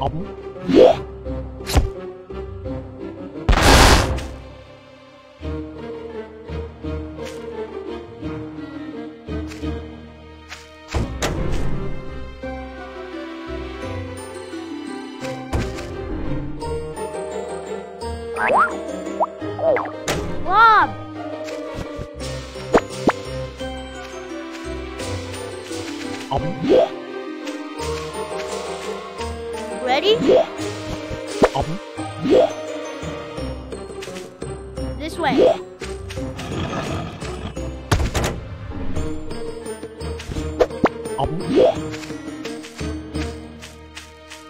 ống. Ready? This way.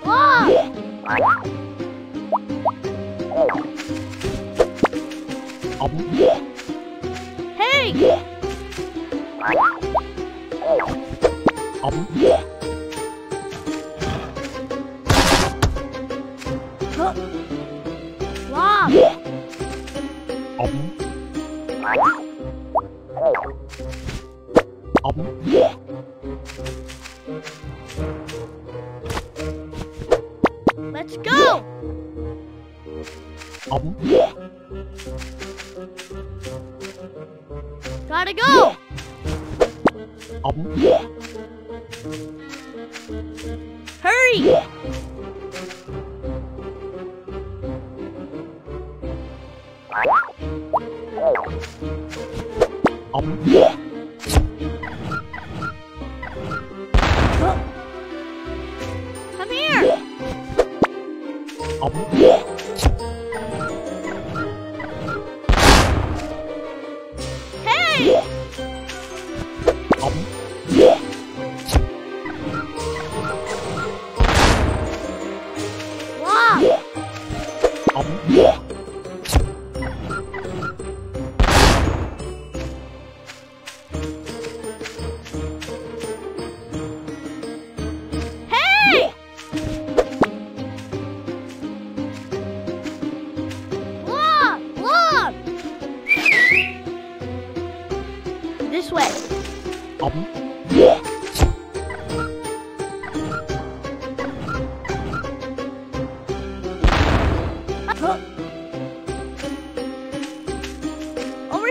Blob! Hey! ống. Ống. Ống. Let's go! ống. Gotta go! ống. Hurry! Come here!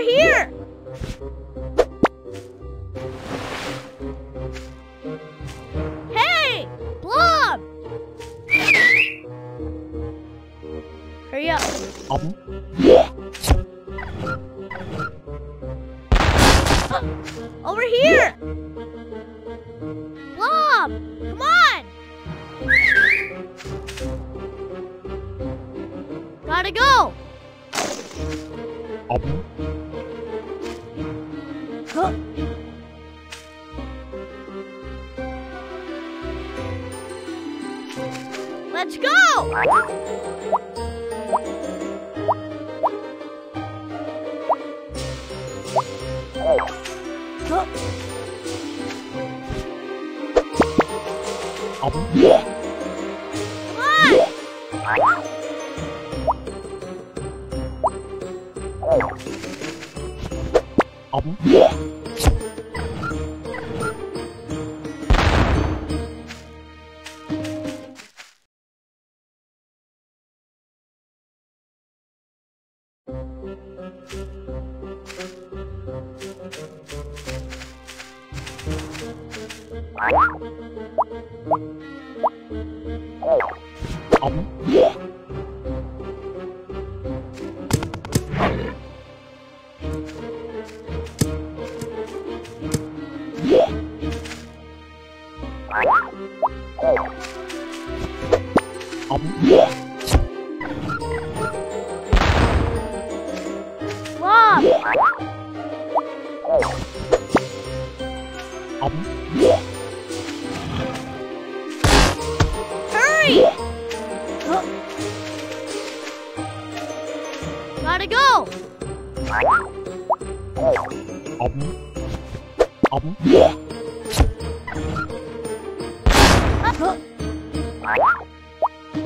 Here! Hey! Blob! Hurry up. Um. Over here! Blob! Come on! Gotta go! Huh. Let's go! Huh. Come on! ống!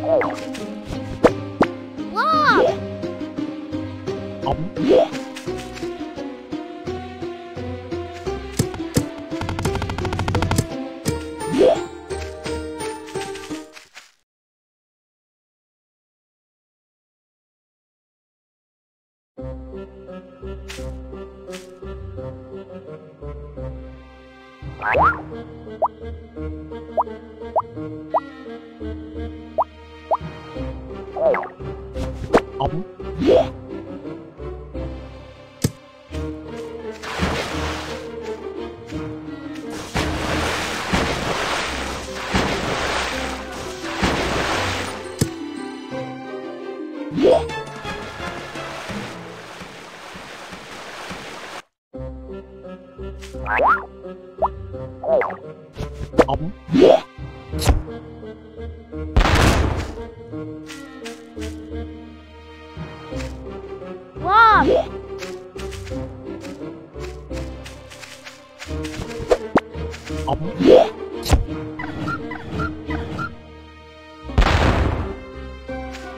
Walk!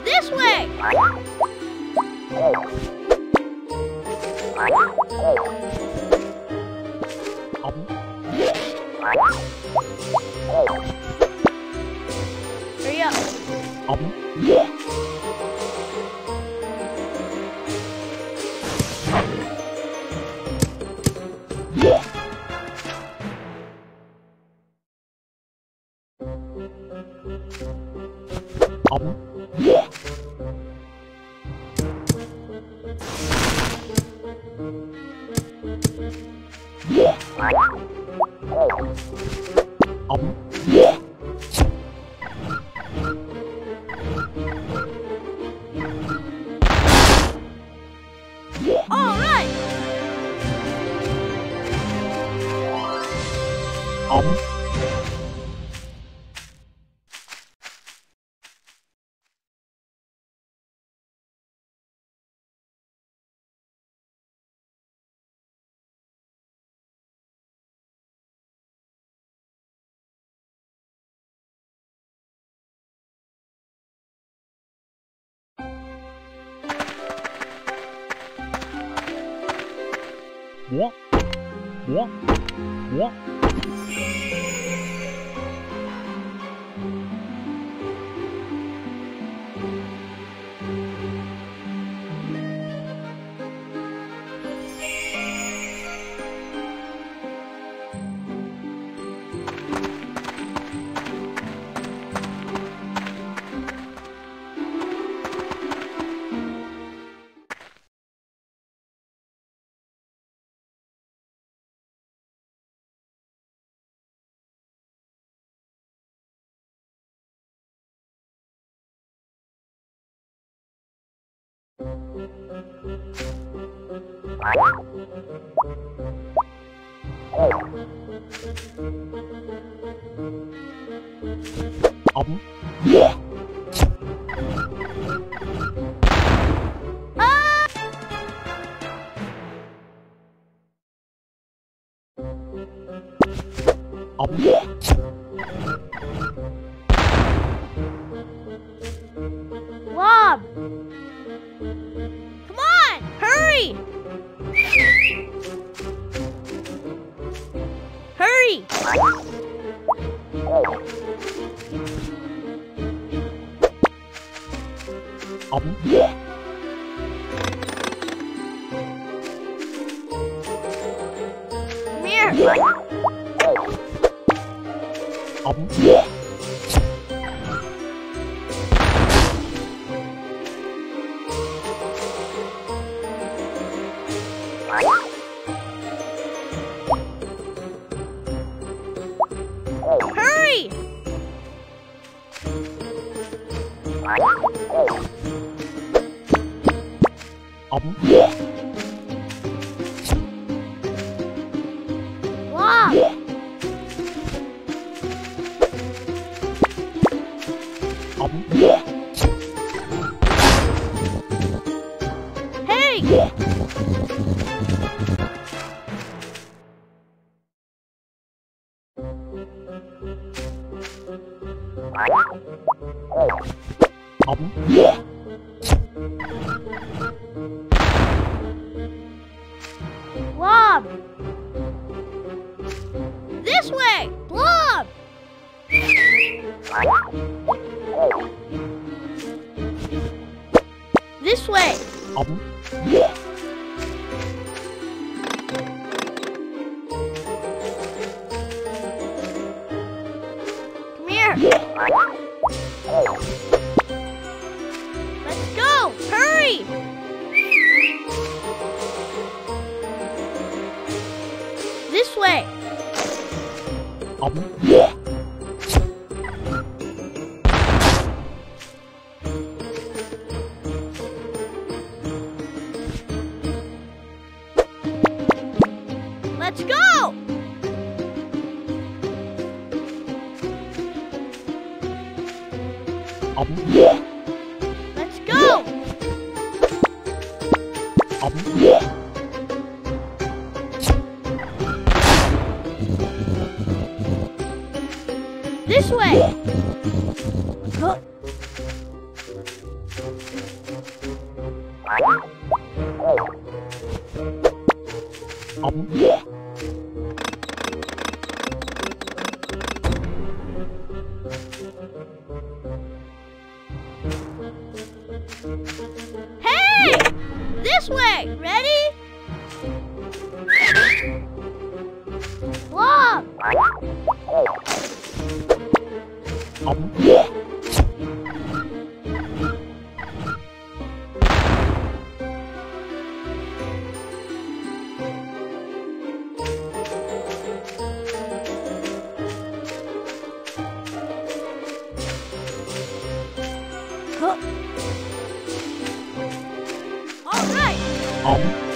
This way! Hurry up. Oh. Yeah. Yeah. Oh. Yeah. 我，我，我。ông, yeah. à. ống yeah. 来这儿。哦。Hey! This way! Come here! Let's go! Hurry! This way! Um. This way! Huh. Um. Hey! This way! Ready? All right! Um.